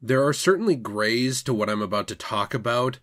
There are certainly grays to what I'm about to talk about,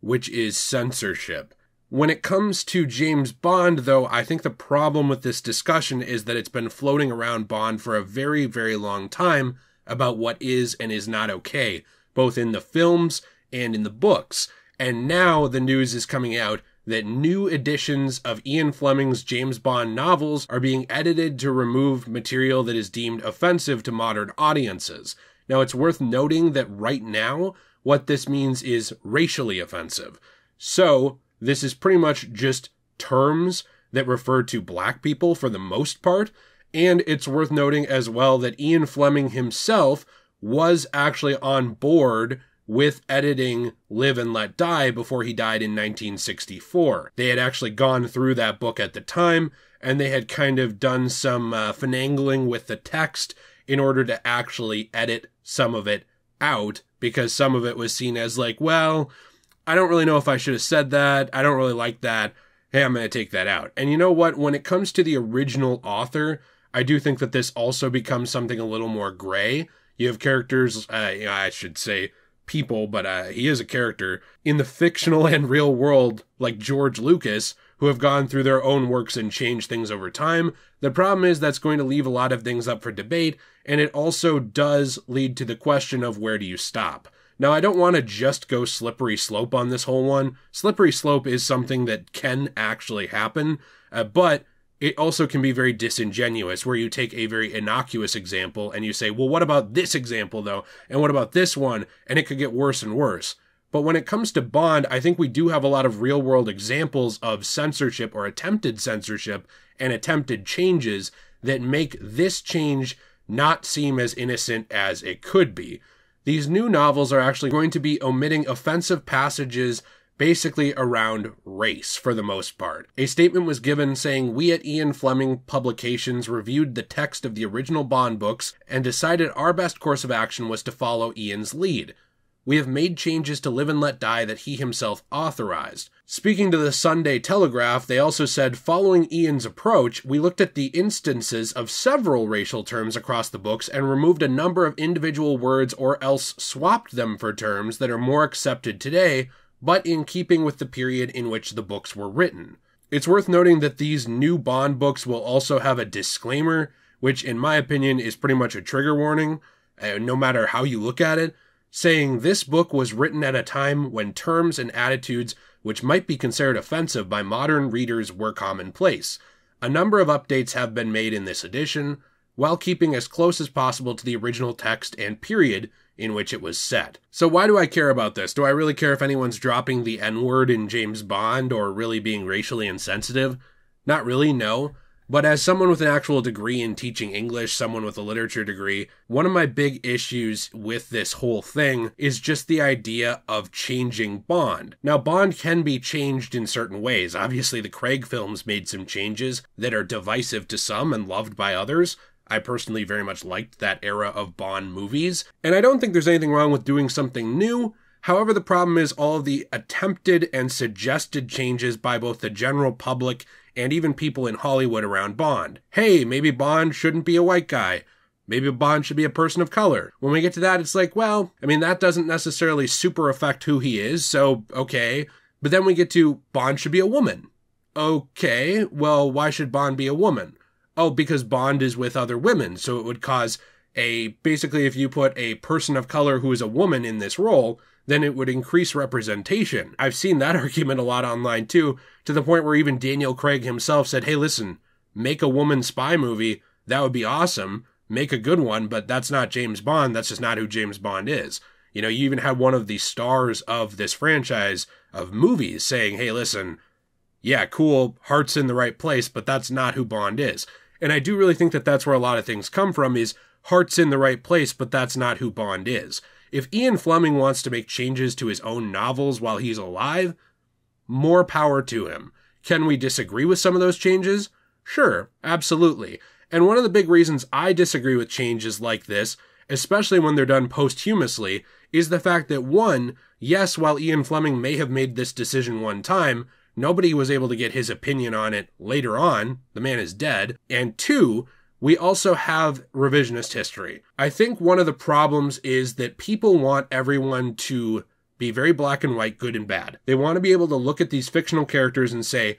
which is censorship. When it comes to James Bond, though, I think the problem with this discussion is that it's been floating around Bond for a very, very long time about what is and is not okay, both in the films and in the books. And now the news is coming out that new editions of Ian Fleming's James Bond novels are being edited to remove material that is deemed offensive to modern audiences. Now, it's worth noting that right now, what this means is racially offensive. So, this is pretty much just terms that refer to black people for the most part. And it's worth noting as well that Ian Fleming himself was actually on board with editing Live and Let Die before he died in 1964. They had actually gone through that book at the time and they had kind of done some uh, finagling with the text in order to actually edit some of it out because some of it was seen as like, well, I don't really know if I should have said that. I don't really like that. Hey, I'm going to take that out. And you know what? When it comes to the original author, I do think that this also becomes something a little more gray. You have characters, uh, I should say people, but uh, he is a character in the fictional and real world, like George Lucas, who have gone through their own works and changed things over time. The problem is that's going to leave a lot of things up for debate, and it also does lead to the question of where do you stop. Now, I don't want to just go slippery slope on this whole one. Slippery slope is something that can actually happen, uh, but it also can be very disingenuous where you take a very innocuous example and you say, well, what about this example though? And what about this one? And it could get worse and worse. But when it comes to Bond, I think we do have a lot of real world examples of censorship or attempted censorship and attempted changes that make this change not seem as innocent as it could be. These new novels are actually going to be omitting offensive passages basically around race for the most part. A statement was given saying, We at Ian Fleming Publications reviewed the text of the original Bond books and decided our best course of action was to follow Ian's lead. We have made changes to Live and Let Die that he himself authorized. Speaking to the Sunday Telegraph, they also said, following Ian's approach, we looked at the instances of several racial terms across the books and removed a number of individual words or else swapped them for terms that are more accepted today but in keeping with the period in which the books were written. It's worth noting that these new Bond books will also have a disclaimer, which, in my opinion, is pretty much a trigger warning, uh, no matter how you look at it, saying this book was written at a time when terms and attitudes which might be considered offensive by modern readers were commonplace. A number of updates have been made in this edition, while keeping as close as possible to the original text and period in which it was set. So, why do I care about this? Do I really care if anyone's dropping the N word in James Bond or really being racially insensitive? Not really, no. But as someone with an actual degree in teaching English, someone with a literature degree, one of my big issues with this whole thing is just the idea of changing Bond. Now, Bond can be changed in certain ways. Obviously, the Craig films made some changes that are divisive to some and loved by others. I personally very much liked that era of Bond movies, and I don't think there's anything wrong with doing something new. However, the problem is all the attempted and suggested changes by both the general public and even people in Hollywood around Bond. Hey, maybe Bond shouldn't be a white guy. Maybe Bond should be a person of color. When we get to that, it's like, well, I mean, that doesn't necessarily super affect who he is, so okay. But then we get to Bond should be a woman. Okay, well, why should Bond be a woman? oh, because Bond is with other women. So it would cause a basically, if you put a person of color who is a woman in this role, then it would increase representation. I've seen that argument a lot online too, to the point where even Daniel Craig himself said, hey, listen, make a woman spy movie. That would be awesome. Make a good one, but that's not James Bond. That's just not who James Bond is. You know, you even had one of the stars of this franchise of movies saying, hey, listen, yeah, cool, heart's in the right place, but that's not who Bond is. And I do really think that that's where a lot of things come from is heart's in the right place, but that's not who Bond is. If Ian Fleming wants to make changes to his own novels while he's alive, more power to him. Can we disagree with some of those changes? Sure, absolutely. And one of the big reasons I disagree with changes like this, especially when they're done posthumously, is the fact that one, yes, while Ian Fleming may have made this decision one time, Nobody was able to get his opinion on it later on. The man is dead. And two, we also have revisionist history. I think one of the problems is that people want everyone to be very black and white, good and bad. They want to be able to look at these fictional characters and say,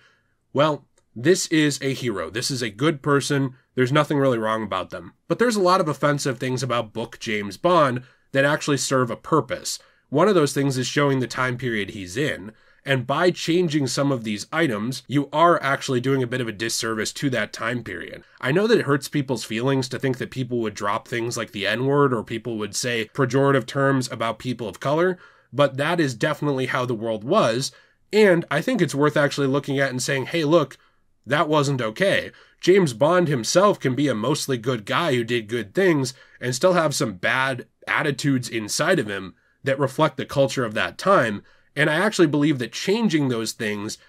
well, this is a hero. This is a good person. There's nothing really wrong about them. But there's a lot of offensive things about book James Bond that actually serve a purpose. One of those things is showing the time period he's in. And by changing some of these items, you are actually doing a bit of a disservice to that time period. I know that it hurts people's feelings to think that people would drop things like the N word or people would say pejorative terms about people of color, but that is definitely how the world was. And I think it's worth actually looking at and saying, hey, look, that wasn't okay. James Bond himself can be a mostly good guy who did good things and still have some bad attitudes inside of him that reflect the culture of that time. And I actually believe that changing those things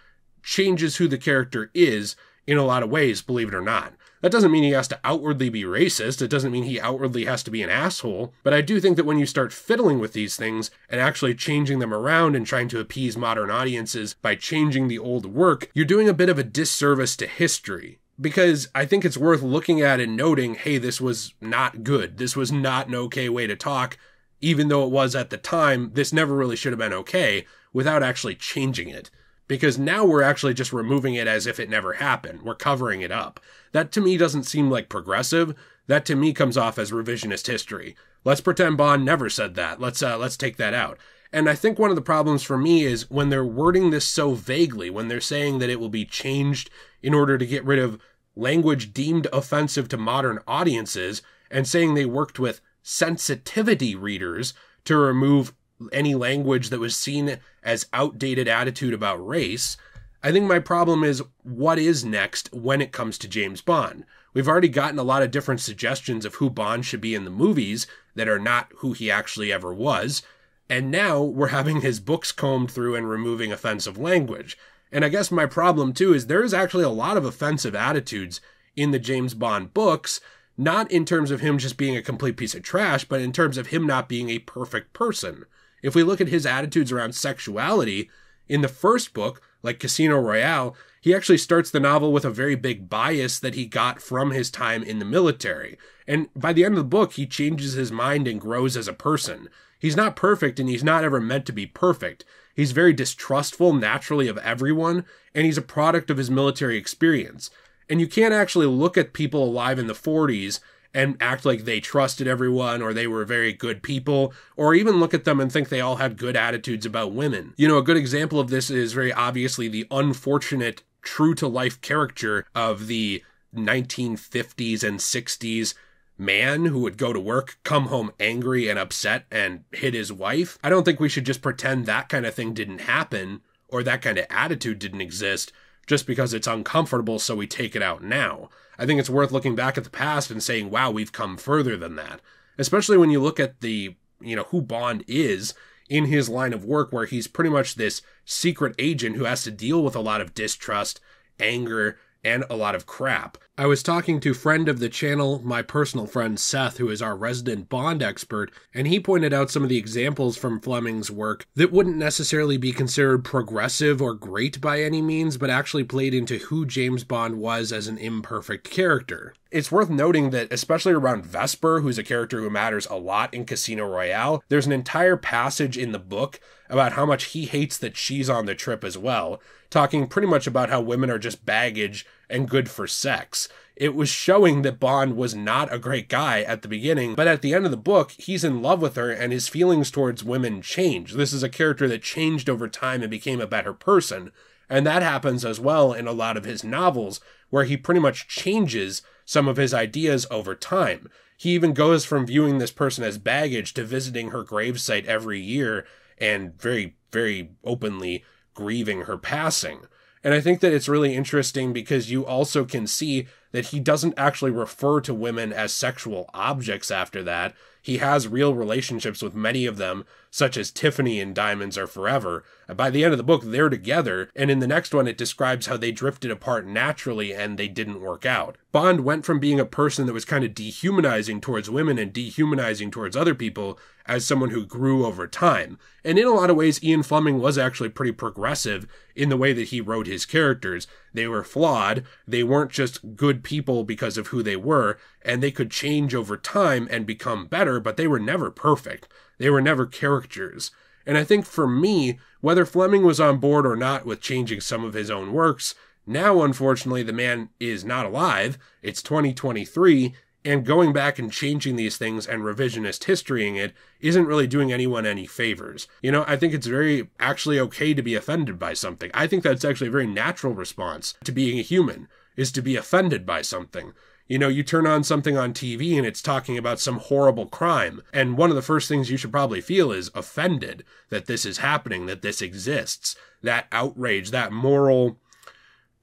changes who the character is in a lot of ways, believe it or not. That doesn't mean he has to outwardly be racist. It doesn't mean he outwardly has to be an asshole. But I do think that when you start fiddling with these things and actually changing them around and trying to appease modern audiences by changing the old work, you're doing a bit of a disservice to history. Because I think it's worth looking at and noting hey, this was not good. This was not an okay way to talk. Even though it was at the time, this never really should have been okay without actually changing it. Because now we're actually just removing it as if it never happened. We're covering it up. That to me doesn't seem like progressive. That to me comes off as revisionist history. Let's pretend Bond never said that. Let's uh, let's take that out. And I think one of the problems for me is when they're wording this so vaguely, when they're saying that it will be changed in order to get rid of language deemed offensive to modern audiences, and saying they worked with sensitivity readers to remove any language that was seen as outdated attitude about race. I think my problem is what is next when it comes to James Bond. We've already gotten a lot of different suggestions of who Bond should be in the movies that are not who he actually ever was. And now we're having his books combed through and removing offensive language. And I guess my problem too is there is actually a lot of offensive attitudes in the James Bond books, not in terms of him just being a complete piece of trash, but in terms of him not being a perfect person. If we look at his attitudes around sexuality, in the first book, like Casino Royale, he actually starts the novel with a very big bias that he got from his time in the military. And by the end of the book, he changes his mind and grows as a person. He's not perfect and he's not ever meant to be perfect. He's very distrustful naturally of everyone, and he's a product of his military experience. And you can't actually look at people alive in the 40s and act like they trusted everyone or they were very good people, or even look at them and think they all had good attitudes about women. You know, a good example of this is very obviously the unfortunate true to life character of the 1950s and 60s man who would go to work, come home angry and upset, and hit his wife. I don't think we should just pretend that kind of thing didn't happen or that kind of attitude didn't exist just because it's uncomfortable, so we take it out now. I think it's worth looking back at the past and saying, wow, we've come further than that. Especially when you look at the, you know, who Bond is in his line of work, where he's pretty much this secret agent who has to deal with a lot of distrust, anger, and a lot of crap. I was talking to friend of the channel, my personal friend Seth, who is our resident Bond expert, and he pointed out some of the examples from Fleming's work that wouldn't necessarily be considered progressive or great by any means, but actually played into who James Bond was as an imperfect character. It's worth noting that, especially around Vesper, who's a character who matters a lot in Casino Royale, there's an entire passage in the book about how much he hates that she's on the trip as well, talking pretty much about how women are just baggage and good for sex. It was showing that Bond was not a great guy at the beginning, but at the end of the book, he's in love with her and his feelings towards women change. This is a character that changed over time and became a better person. And that happens as well in a lot of his novels, where he pretty much changes some of his ideas over time. He even goes from viewing this person as baggage to visiting her gravesite every year and very, very openly grieving her passing. And I think that it's really interesting because you also can see that he doesn't actually refer to women as sexual objects after that. He has real relationships with many of them, such as Tiffany and Diamonds Are Forever. By the end of the book, they're together, and in the next one, it describes how they drifted apart naturally and they didn't work out. Bond went from being a person that was kind of dehumanizing towards women and dehumanizing towards other people as someone who grew over time. And in a lot of ways, Ian Fleming was actually pretty progressive in the way that he wrote his characters. They were flawed, they weren't just good people because of who they were, and they could change over time and become better, but they were never perfect. They were never characters. And I think for me, whether Fleming was on board or not with changing some of his own works, now unfortunately the man is not alive. It's 2023, and going back and changing these things and revisionist historying it isn't really doing anyone any favors. You know, I think it's very actually okay to be offended by something. I think that's actually a very natural response to being a human, is to be offended by something. You know, you turn on something on TV and it's talking about some horrible crime. And one of the first things you should probably feel is offended that this is happening, that this exists. That outrage, that moral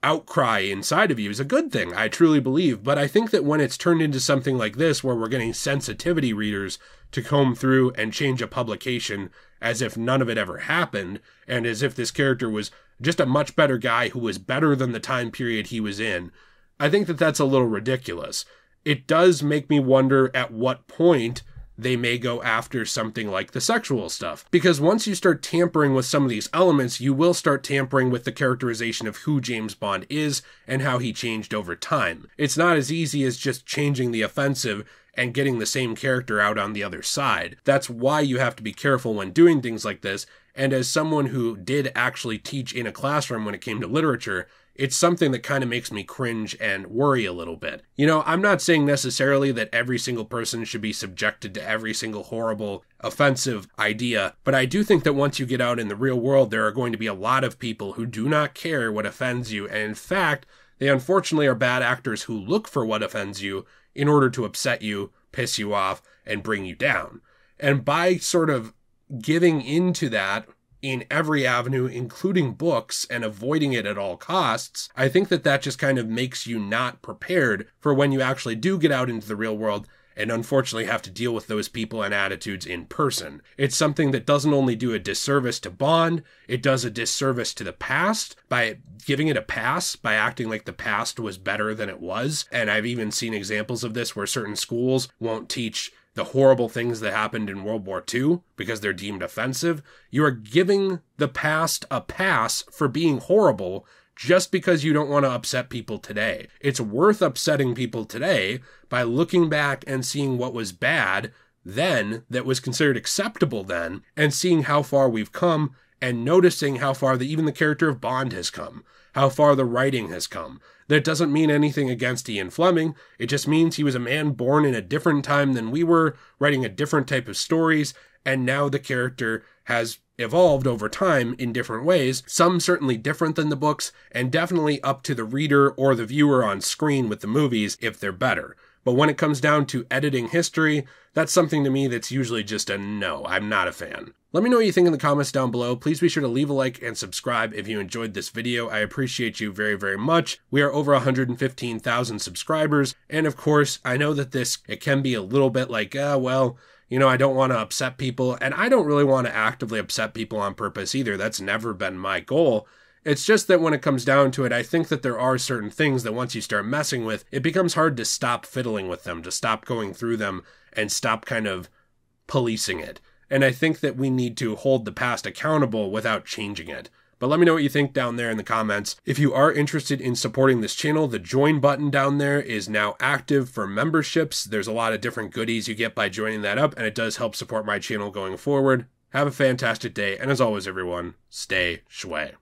outcry inside of you is a good thing, I truly believe. But I think that when it's turned into something like this, where we're getting sensitivity readers to comb through and change a publication as if none of it ever happened, and as if this character was just a much better guy who was better than the time period he was in, I think that that's a little ridiculous. It does make me wonder at what point they may go after something like the sexual stuff. Because once you start tampering with some of these elements, you will start tampering with the characterization of who James Bond is and how he changed over time. It's not as easy as just changing the offensive and getting the same character out on the other side. That's why you have to be careful when doing things like this. And as someone who did actually teach in a classroom when it came to literature, it's something that kind of makes me cringe and worry a little bit. You know, I'm not saying necessarily that every single person should be subjected to every single horrible, offensive idea, but I do think that once you get out in the real world, there are going to be a lot of people who do not care what offends you, and in fact, they unfortunately are bad actors who look for what offends you in order to upset you, piss you off, and bring you down. And by sort of giving into that in every avenue, including books, and avoiding it at all costs, I think that that just kind of makes you not prepared for when you actually do get out into the real world and unfortunately have to deal with those people and attitudes in person. It's something that doesn't only do a disservice to Bond, it does a disservice to the past by giving it a pass, by acting like the past was better than it was. And I've even seen examples of this where certain schools won't teach the horrible things that happened in World War II because they're deemed offensive. You are giving the past a pass for being horrible just because you don't want to upset people today. It's worth upsetting people today by looking back and seeing what was bad then that was considered acceptable then and seeing how far we've come and noticing how far the, even the character of Bond has come, how far the writing has come, that doesn't mean anything against Ian Fleming. It just means he was a man born in a different time than we were, writing a different type of stories, and now the character has evolved over time in different ways, some certainly different than the books, and definitely up to the reader or the viewer on screen with the movies if they're better. But when it comes down to editing history, that's something to me that's usually just a no. I'm not a fan. Let me know what you think in the comments down below. Please be sure to leave a like and subscribe if you enjoyed this video. I appreciate you very, very much. We are over 115,000 subscribers. And of course, I know that this, it can be a little bit like, uh, well, you know, I don't want to upset people. And I don't really want to actively upset people on purpose either. That's never been my goal. It's just that when it comes down to it, I think that there are certain things that once you start messing with, it becomes hard to stop fiddling with them, to stop going through them, and stop kind of policing it. And I think that we need to hold the past accountable without changing it. But let me know what you think down there in the comments. If you are interested in supporting this channel, the join button down there is now active for memberships. There's a lot of different goodies you get by joining that up, and it does help support my channel going forward. Have a fantastic day, and as always, everyone, stay shway.